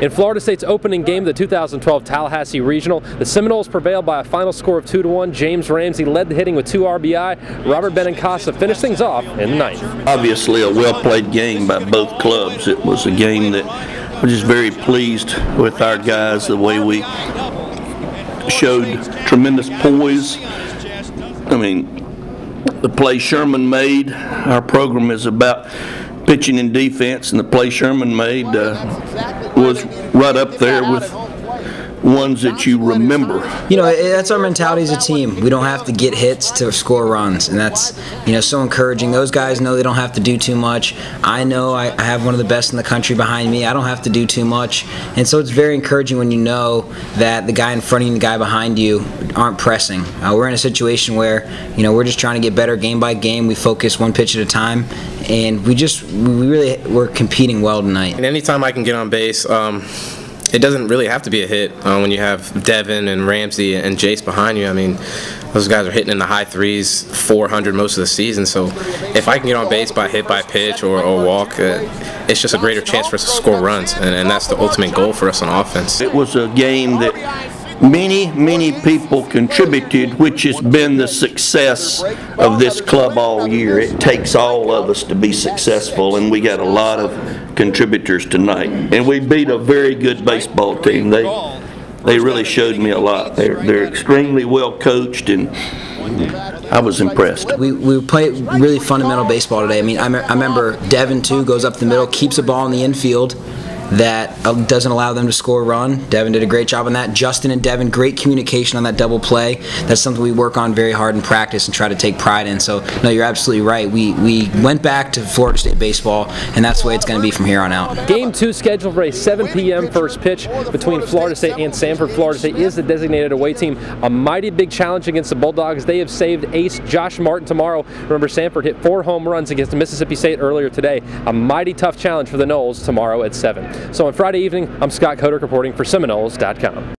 In Florida State's opening game of the 2012 Tallahassee Regional, the Seminoles prevailed by a final score of 2 to 1. James Ramsey led the hitting with two RBI. Robert Benincasa finished things off in the ninth. Obviously, a well played game by both clubs. It was a game that I was just very pleased with our guys, the way we showed tremendous poise. I mean, the play Sherman made, our program is about pitching and defense, and the play Sherman made uh, was right up there with ones that you remember. You know, that's our mentality as a team. We don't have to get hits to score runs, and that's you know so encouraging. Those guys know they don't have to do too much. I know I, have one of the best in the country behind me. I don't have to do too much, and so it's very encouraging when you know that the guy in front of you and the guy behind you aren't pressing. Uh, we're in a situation where you know we're just trying to get better game by game. We focus one pitch at a time, and we just we really we're competing well tonight. And anytime I can get on base. Um, it doesn't really have to be a hit uh, when you have Devon and Ramsey and Jayce behind you. I mean, those guys are hitting in the high threes, 400 most of the season. So if I can get on base by hit by pitch or, or walk, uh, it's just a greater chance for us to score runs, and, and that's the ultimate goal for us on offense. It was a game that many, many people contributed, which has been the success of this club all year. It takes all of us to be successful, and we got a lot of contributors tonight. And we beat a very good baseball team. They they really showed me a lot. They're, they're extremely well coached and I was impressed. We, we play really fundamental baseball today. I mean, I, me I remember Devon, too, goes up the middle, keeps a ball in the infield, that uh, doesn't allow them to score a run. Devon did a great job on that. Justin and Devon, great communication on that double play. That's something we work on very hard in practice and try to take pride in. So, no, you're absolutely right. We, we went back to Florida State baseball, and that's the way it's going to be from here on out. Game two scheduled for a 7 p.m. first pitch between Florida State and Samford. Florida State is the designated away team. A mighty big challenge against the Bulldogs. They have saved ace Josh Martin tomorrow. Remember, Samford hit four home runs against Mississippi State earlier today. A mighty tough challenge for the Noles tomorrow at 7. So on Friday evening, I'm Scott Kotick reporting for Seminoles.com.